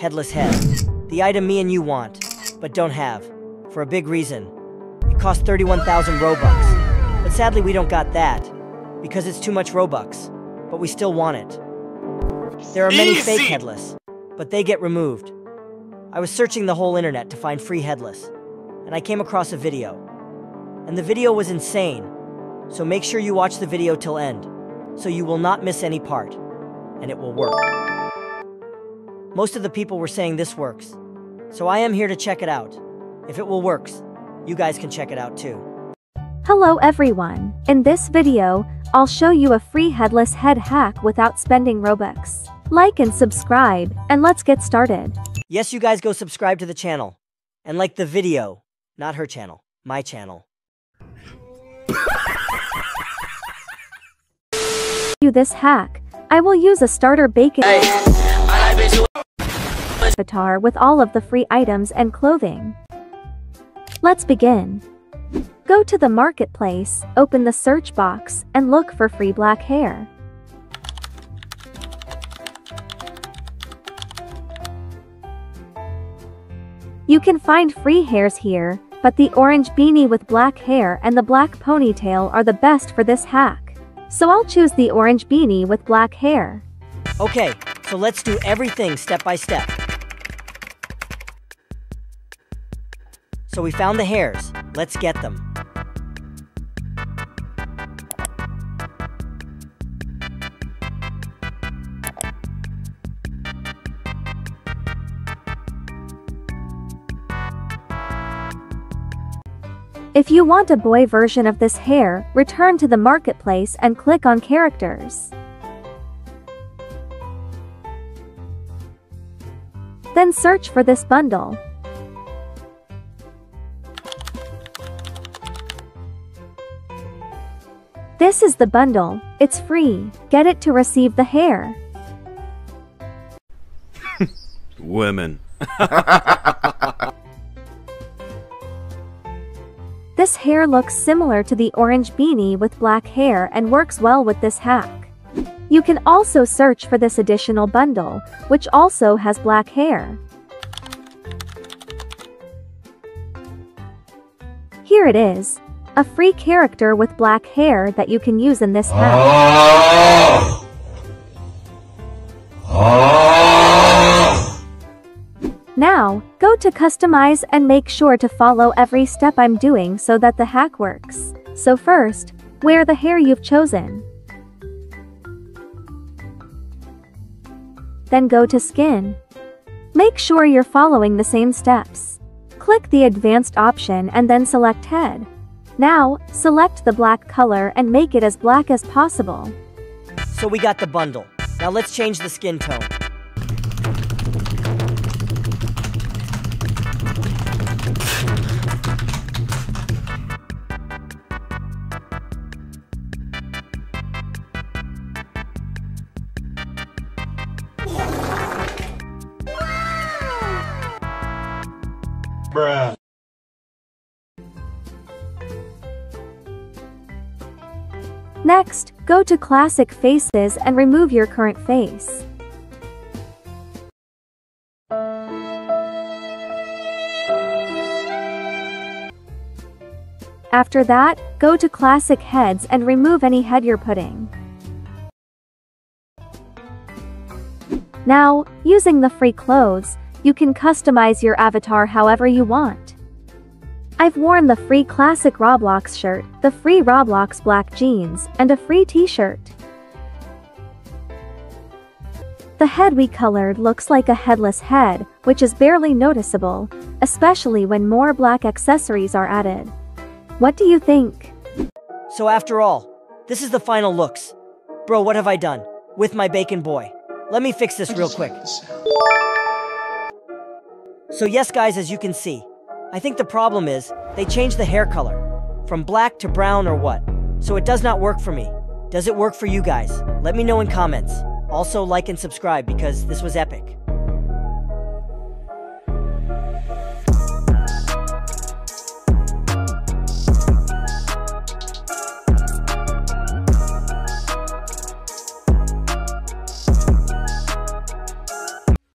headless head. The item me and you want, but don't have. For a big reason. It costs 31,000 Robux. But sadly we don't got that. Because it's too much Robux. But we still want it. There are many Easy. fake headless. But they get removed. I was searching the whole internet to find free headless. And I came across a video. And the video was insane. So make sure you watch the video till end. So you will not miss any part. And it will work. Most of the people were saying this works. So I am here to check it out. If it will works, you guys can check it out too. Hello everyone. In this video, I'll show you a free headless head hack without spending Robux. Like and subscribe, and let's get started. Yes, you guys go subscribe to the channel. And like the video. Not her channel, my channel. You this hack. I will use a starter bacon avatar with all of the free items and clothing. Let's begin. Go to the marketplace, open the search box, and look for free black hair. You can find free hairs here, but the orange beanie with black hair and the black ponytail are the best for this hack. So I'll choose the orange beanie with black hair. Okay, so let's do everything step by step. So we found the hairs. Let's get them. If you want a boy version of this hair, return to the marketplace and click on characters. Then search for this bundle. This is the bundle. It's free. Get it to receive the hair. Women. This hair looks similar to the orange beanie with black hair and works well with this hack. You can also search for this additional bundle, which also has black hair. Here it is. A free character with black hair that you can use in this ah. hack. Ah. Now, go to customize and make sure to follow every step I'm doing so that the hack works. So first, wear the hair you've chosen. Then go to skin. Make sure you're following the same steps. Click the advanced option and then select head. Now, select the black color and make it as black as possible. So we got the bundle. Now let's change the skin tone. Bruh. Next, go to classic faces and remove your current face. After that, go to classic heads and remove any head you're putting. Now, using the free clothes, you can customize your avatar however you want. I've worn the free classic Roblox shirt, the free Roblox black jeans, and a free t-shirt. The head we colored looks like a headless head, which is barely noticeable, especially when more black accessories are added. What do you think? So after all, this is the final looks. Bro, what have I done? With my bacon boy. Let me fix this real quick. So yes guys, as you can see, I think the problem is, they changed the hair color. From black to brown or what. So it does not work for me. Does it work for you guys? Let me know in comments. Also like and subscribe because this was epic.